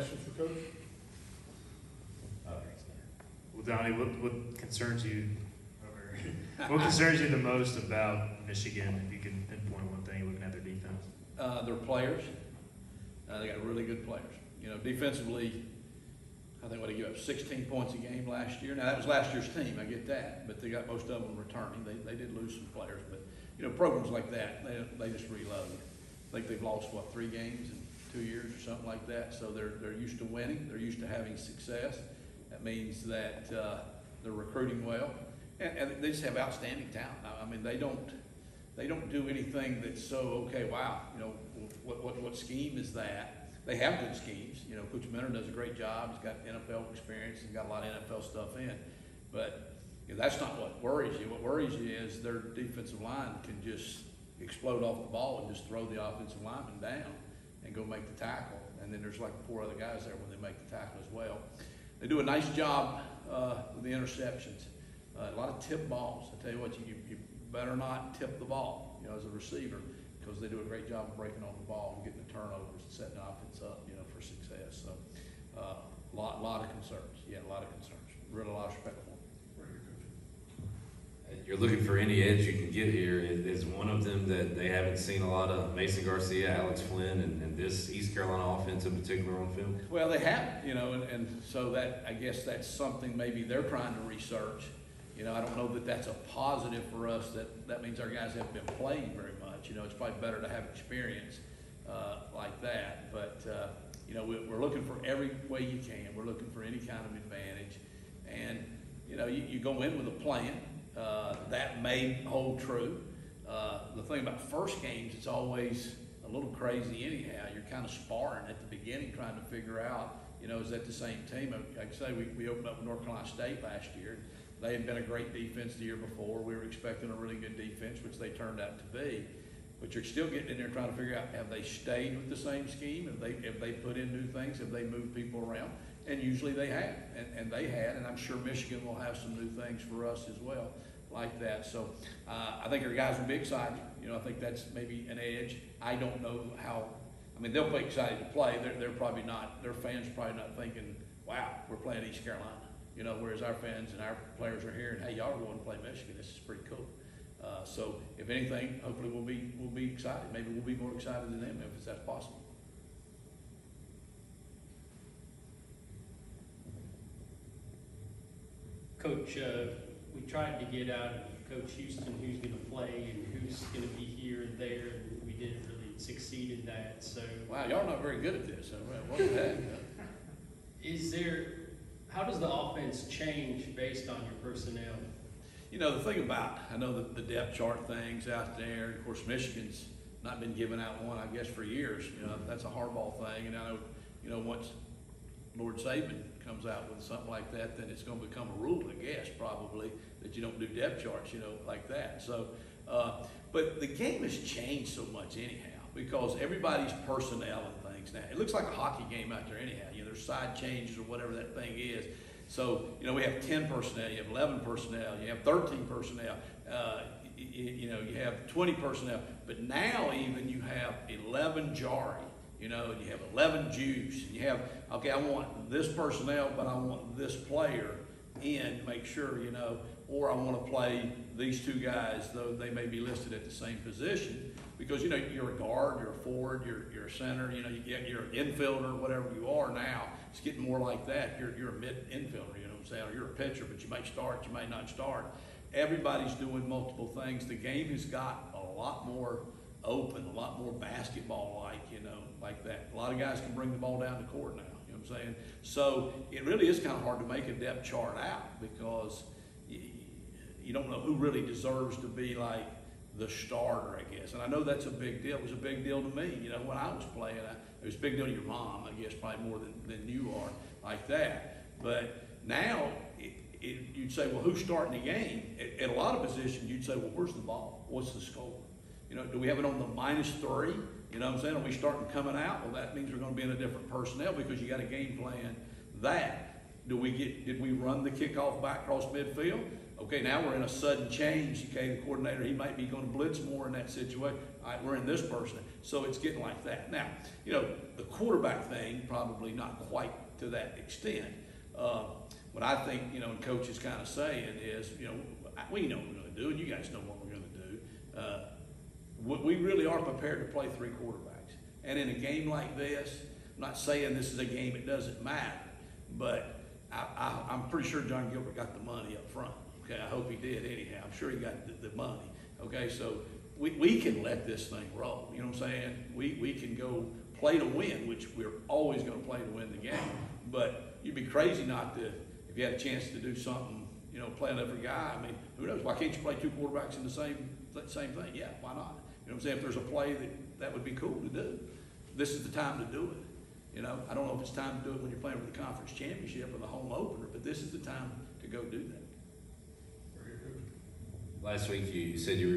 questions for Coach? Well, Donnie, what, what concerns you, or what concerns you the most about Michigan, if you can pinpoint one thing, looking at their defense? Uh, their players, uh, they got really good players. You know, defensively, I think what they give up sixteen points a game last year. Now, that was last year's team, I get that, but they got most of them returning. They, they did lose some players, but, you know, programs like that, they, they just reload. I think they've lost, what, three games in two years or something like that, so they're, they're used to winning, they're used to having success. That means that, uh, they're recruiting well, and, and they just have outstanding talent. I, mean, they don't, they don't do anything that's so, okay, wow, you know, what, what, what scheme is that? They have good schemes, you know, Coach Minter does a great job, he's got NFL experience, he's got a lot of NFL stuff in. But, you know, that's not what worries you, what worries you is their defensive line can just explode off the ball and just throw the offensive lineman down and go make the tackle. And then there's like four other guys there when they make the tackle as well. They do a nice job, uh, with the interceptions. Uh, a lot of tip balls. I tell you what, you, you better not tip the ball, you know, as a receiver, because they do a great job of breaking on the ball and getting the turnovers and setting the offense up, you know, for success. So, uh, lot, lot of concerns. Yeah, a lot of concerns. Really a lot of respect for them. Very good, Coach. You're looking for any edge you can get here. Is, one of them that they haven't seen a lot of Mason Garcia, Alex Flinn, and, and this East Carolina offense in particular on film? Well, they haven't, you know, and, and so that, I guess that's something maybe they're trying to research. You know, I don't know that that's a positive for us, that, that means our guys haven't been playing very much. You know, it's probably better to have experience, uh, like that. But, uh, you know, we, we're looking for every way you can. We're looking for any kind of advantage. And, you know, you, you go in with a plan, uh, that may hold true. Uh, the thing about first games, it's always a little crazy anyhow. You're kind of sparring at the beginning, trying to figure out, you know, is that the same team? Like I say, we, we opened up with North Carolina State last year. They had been a great defense the year before. We were expecting a really good defense, which they turned out to be. But you're still getting in there trying to figure out, have they stayed with the same scheme? Have they, have they put in new things? Have they moved people around? And usually they have, and, and they had, and I'm sure Michigan will have some new things for us as well, like that. So, uh, I think our guys will be excited. You know, I think that's maybe an edge. I don't know how, I mean, they'll be excited to play. They're, they're probably not, their fans probably not thinking, wow, we're playing East Carolina. You know, whereas our fans and our players are here and, hey, y'all are going to play Michigan. This is pretty cool. Uh, so if anything, hopefully we'll be, we'll be excited. Maybe we'll be more excited than them if that's possible. Coach, uh, we tried to get out of Coach Houston who's going to play and who's going to be here and there, and we didn't really succeed in that. So, Wow, y'all are not very good at this. Well, What the heck? is there? How does the offense change based on your personnel? You know, the thing about, I know the, the depth chart things out there, of course, Michigan's not been giving out one, I guess, for years. You know, that's a hardball thing, and I know, you know, once Lord Saban comes out with something like that, then it's gonna become a rule, I guess, probably, that you don't do depth charts, you know, like that. So, uh, but the game has changed so much anyhow, because everybody's personnel and things now. It looks like a hockey game out there anyhow, you know, there's side changes or whatever that thing is. So, you know, we have ten personnel, you have eleven personnel, you have thirteen personnel, uh, y- y- you know, you have twenty personnel. But now even you have eleven Jari, you know, and you have eleven Jews, and you have, okay, I want this personnel, but I want this player in, to make sure, you know, or I wanna play these two guys, though they may be listed at the same position. Because, you know, you're a guard, you're a forward, you're, you're a center, you know, you get, you're an infielder, whatever you are now. It's getting more like that. You're, you're a mid infielder, you know what I'm saying? Or you're a pitcher, but you may start, you may not start. Everybody's doing multiple things. The game has got a lot more open, a lot more basketball-like, you know, like that. A lot of guys can bring the ball down the court now, you know what I'm saying? So it really is kind of hard to make a depth chart out because you, you don't know who really deserves to be like the starter, I guess. And I know that's a big deal. It was a big deal to me, you know, when I was playing. I, it was a big deal to your mom, I guess, probably more than, than you are, like that. But now, it, it, you'd say, well, who's starting the game? At, at a lot of positions, you'd say, well, where's the ball? What's the score? You know, do we have it on the minus three? You know what I'm saying? Are we starting coming out? Well, that means we're gonna be in a different personnel because you got a game plan that. Do we get, did we run the kickoff back across midfield? Okay, now we're in a sudden change. Okay, the coordinator, he might be going to blitz more in that situation. All right, we're in this person. So it's getting like that. Now, you know, the quarterback thing, probably not quite to that extent. Uh, what I think, you know, and coach is kind of saying is, you know, we know what we're going to do, and you guys know what we're going to do. Uh, we, really are prepared to play three quarterbacks. And in a game like this, I'm not saying this is a game it doesn't matter, but I, I'm pretty sure Jon Gilbert got the money up front. Okay, I hope he did anyhow. I'm sure he got the, the money. Okay, so we, we can let this thing roll. You know what I'm saying? We, we can go play to win, which we're always going to play to win the game. But you'd be crazy not to, if you had a chance to do something, you know, play another guy. I mean, who knows? Why can't you play two quarterbacks in the same same thing? Yeah, why not? You know what I'm saying? If there's a play that that would be cool to do, this is the time to do it. You know, I don't know if it's time to do it when you're playing for the conference championship or the home opener, but this is the time to go do that. Last week, you said you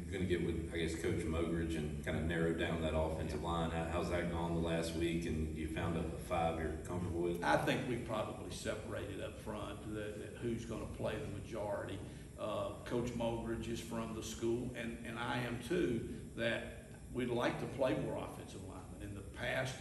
were gonna get with, I guess, Coach Mogridge and kind of narrow down that offensive line. How's that gone the last week, and you found a five you're comfortable with? I think we probably separated up front that, that who's gonna play the majority. Uh, Coach Mogridge is from the school, and, and I am too, that we'd like to play more offensive linemen. In the past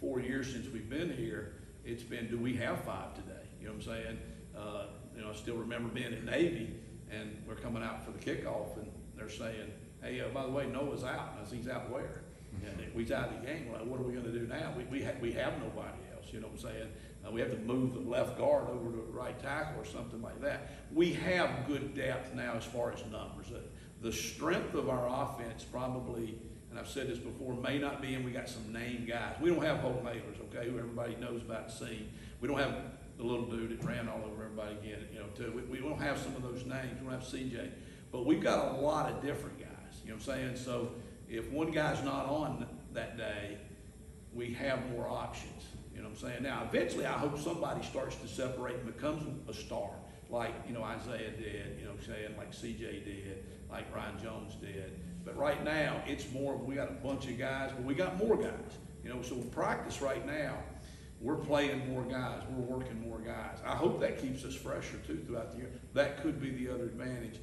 four years since we've been here, it's been, do we have five today? You know what I'm saying? Uh, you know, I still remember being at Navy, and we're coming out for the kickoff, and they're saying, hey, uh, by the way, Noah's out. And I said, he's out where? And we out of the game. Like, what are we gonna do now? We, we, ha- we have nobody you know what I'm saying? Uh, we have to move the left guard over to right tackle or something like that. We have good depth now as far as numbers. Uh, The strength of our offense probably, and I've said this before, may not be, and we got some name guys. We don't have Holton Ahlers, okay, who everybody knows about scene. We don't have the little dude that ran all over everybody again, you know, too. We, we don't have some of those names. We don't have CJ. But we've got a lot of different guys, you know what I'm saying? So if one guy's not on that day, we have more options. You know what I'm saying? Now, eventually, I hope somebody starts to separate and becomes a star, like, you know, Isaiah did, you know what I'm saying, like CJ did, like Ryan Jones did. But right now, it's more, we got a bunch of guys, but we got more guys. You know, so practice right now, we're playing more guys, we're working more guys. I hope that keeps us fresher too throughout the year. That could be the other advantage.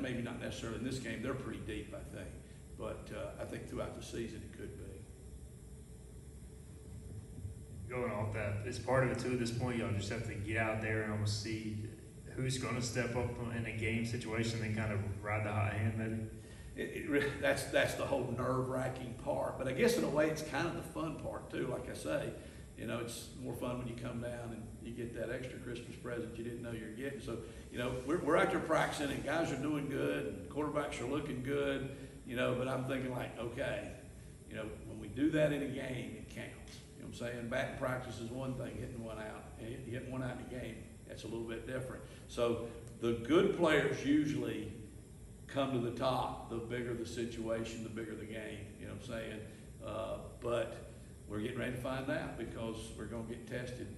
Maybe not necessarily in this game, they're pretty deep, I think. But, uh, I think throughout the season, it could be. Going off that, it's part of it too at this point, y'all just have to get out there and almost see who's gonna step up in a game situation and kind of ride the hot hand maybe. It, it, that's, that's the whole nerve wracking part. But I guess in a way, it's kind of the fun part too. Like I say, you know, it's more fun when you come down and you get that extra Christmas present you didn't know you were getting. So, you know, we're, we're out there practicing and guys are doing good and quarterbacks are looking good, you know, but I'm thinking like, okay, you know, when we do that in a game, it counts. Know what I'm saying? Batting practice is one thing, hitting one out, hitting one out in a game, that's a little bit different. So the good players usually come to the top, the bigger the situation, the bigger the game, you know what I'm saying? Uh, but we're getting ready to find out because we're gonna get tested,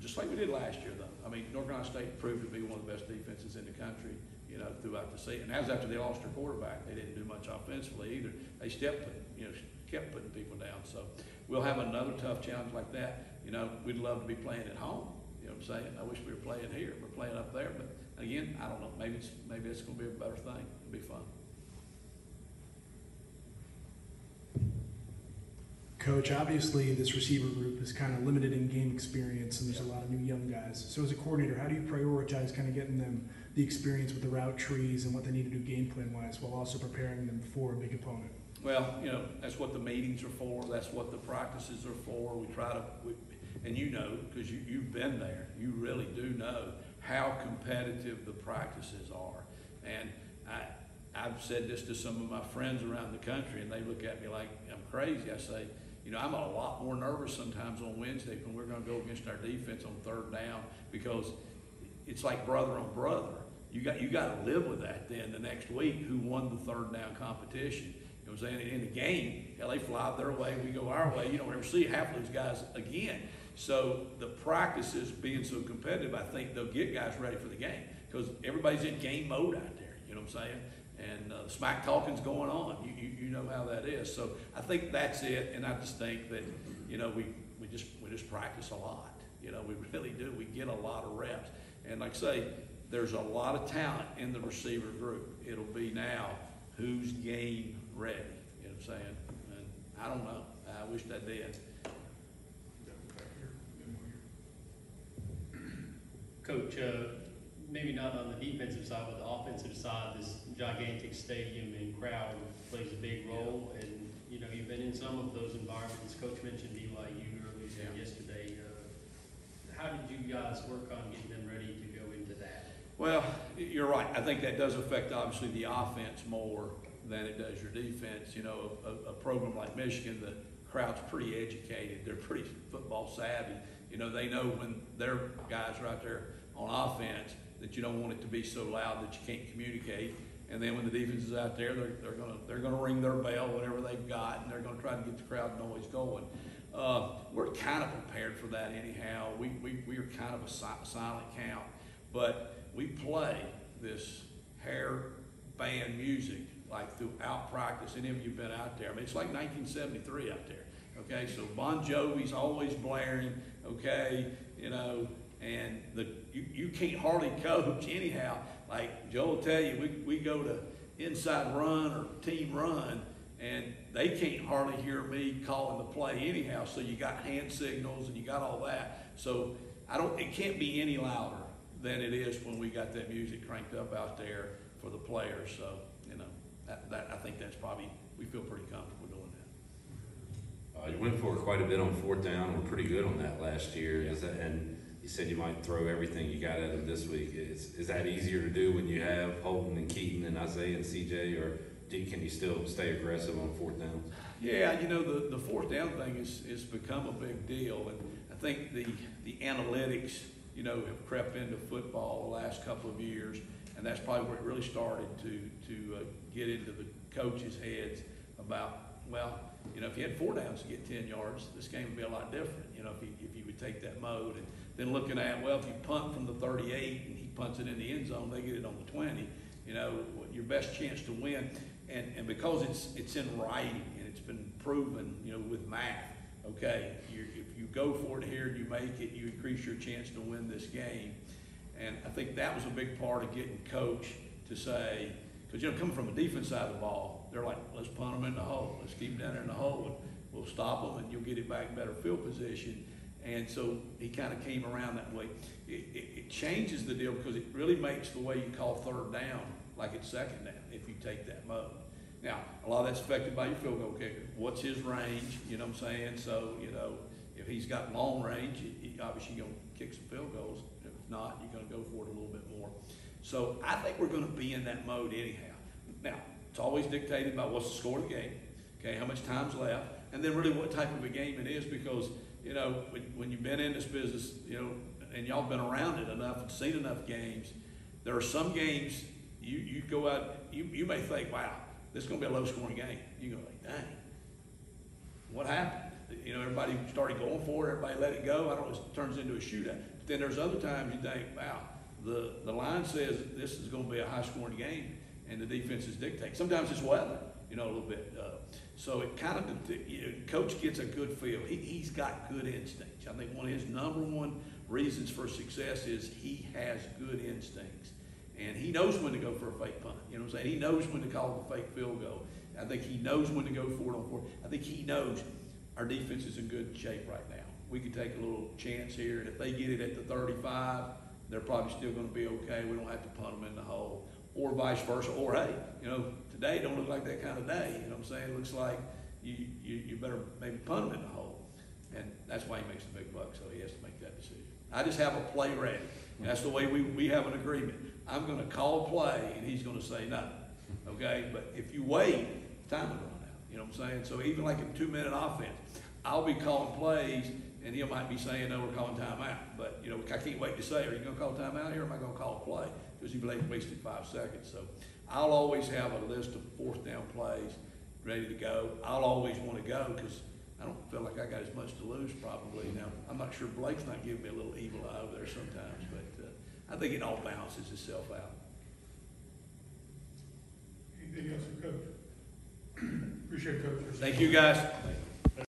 just like we did last year though. I mean, North Carolina State proved to be one of the best defenses in the country, you know, throughout the season. And that was after they lost their quarterback. They didn't do much offensively either. They stepped, you know, kept putting people down. So we'll have another tough challenge like that. You know, we'd love to be playing at home. You know what I'm saying? I wish we were playing here. We're playing up there, but again, I don't know. Maybe it's, maybe it's gonna be a better thing. It'll be fun. Coach, obviously this receiver group is kind of limited in game experience, and there's a lot of new young guys. So as a coordinator, how do you prioritize kind of getting them the experience with the route trees and what they need to do game plan wise, while also preparing them for a big opponent? Well, you know, that's what the meetings are for, that's what the practices are for, we try to, we- and you know, because you, you've been there, you really do know how competitive the practices are. And I, I've said this to some of my friends around the country, and they look at me like I'm crazy. I say, you know, I'm a lot more nervous sometimes on Wednesday when we're gonna go against our defense on third down, because it's like brother on brother. You got, you gotta live with that then the next week, who won the third down competition. You saying? In the game, hell, they fly their way, we go our way. You don't ever see half of those guys again. So the practices being so competitive, I think they'll get guys ready for the game because everybody's in game mode out there. You know what I'm saying? And uh, smack talking's going on. You, you, you know how that is. So I think that's it. And I just think that you know we, we just we just practice a lot. You know we really do. We get a lot of reps. And like I say, there's a lot of talent in the receiver group. It'll be now, who's game ready, you know what I'm saying? And I don't know, I wish I did. Coach, uh, maybe not on the defensive side, but the offensive side, this gigantic stadium and crowd plays a big role. And, you know, you've been in some of those environments. Coach mentioned BYU earlier Yeah. yesterday. Uh, How did you guys work on getting them ready to go into that? Well, you're right. I think that does affect obviously the offense more than it does your defense. You know, a, a program like Michigan, the crowd's pretty educated. They're pretty football savvy. You know, they know when their guys are out there on offense that you don't want it to be so loud that you can't communicate. And then when the defense is out there, they're, they're gonna, they're gonna ring their bell, whatever they've got, and they're gonna try to get the crowd noise going. Uh, we're kind of prepared for that anyhow. We, we, we're kind of a si- silent count. But we play this hair band music like throughout practice. Any of you been out there? I mean, it's like 1973 out there. Okay, so Bon Jovi's always blaring. Okay, you know, and the you, you can't hardly coach anyhow. Like Joe will tell you, we, we go to inside run or team run, and they can't hardly hear me calling the play anyhow. So you got hand signals and you got all that. So I don't. It can't be any louder than it is when we got that music cranked up out there for the players. So that, that I think that's probably we feel pretty comfortable doing that. Uh, you went for quite a bit on fourth down. We're pretty good on that last year. Is that, and you said you might throw everything you got at them this week. Is, is that easier to do when you have Holton and Keaton and Isaiah and CJ, or do, can you still stay aggressive on fourth down? Yeah, you know the, the fourth down thing is is become a big deal, and I think the the analytics you know have crept into football the last couple of years, and that's probably where it really started to to uh, get into the coaches' heads about well, you know, if you had four downs to get ten yards, this game would be a lot different. You know, if you if you would take that mode, and then looking at well, if you punt from the thirty-eight and he punts it in the end zone, they get it on the twenty. You know, your best chance to win, and and because it's it's in writing and it's been proven, you know, with math. Okay, you if you go for it here and you make it, you increase your chance to win this game. And I think that was a big part of getting coach to say, because you know, coming from the defense side of the ball, they're like, let's punt them in the hole, let's keep them down there in the hole, and we'll stop them, and you'll get it back in better field position. And so he kind of came around that way. It, it, it changes the deal because it really makes the way you call third down like it's second down if you take that mode. Now, a lot of that's affected by your field goal kicker. What's his range? You know what I'm saying? So, you know, if he's got long range, he, he obviously gonna kick some field goals. Not, you're gonna go for it a little bit more. So I think we're gonna be in that mode anyhow. Now, it's always dictated by what's the score of the game, okay, how much time's left, and then really what type of a game it is because, you know, when, when you've been in this business, you know, and y'all been around it enough and seen enough games, there are some games you, you go out, you, you may think, wow, this is gonna be a low scoring game. You're going go like, dang, what happened? You know, everybody started going for it, everybody let it go. I don't know, it turns into a shootout. Then there's other times you think, wow, the, the line says this is gonna be a high scoring game and the defense is dictating. Sometimes it's weather, you know, a little bit. Uh, so it kind of, you know, coach gets a good feel. He, he's got good instincts. I think one of his number one reasons for success is he has good instincts. And he knows when to go for a fake punt. You know what I'm saying? He knows when to call the fake field goal. I think he knows when to go for it on fourth. I think he knows our defense is in good shape right now. We could take a little chance here, and if they get it at the 35, they're probably still going to be okay. We don't have to punt them in the hole, or vice versa. Or hey, you know, today don't look like that kind of day. You know what I'm saying? It looks like you you, you better maybe punt them in the hole, and that's why he makes the big bucks. So he has to make that decision. I just have a play ready. That's the way we, we have an agreement. I'm gonna call a play and he's gonna say no, okay? But if you wait, time will run out, you know what I'm saying? So even like a two-minute offense, I'll be calling plays and he might be saying, no, we're calling timeout. But, you know, I can't wait to say, are you gonna call timeout here or am I gonna call a play? Because you've wasted five seconds. So I'll always have a list of fourth down plays ready to go. I'll always wanna go because I don't feel like I got as much to lose probably. Now, I'm not sure Blake's not giving me a little evil eye over there sometimes, but, uh, I think it all balances itself out. Anything else, Coach? Appreciate it, Coach. Thank you, guys.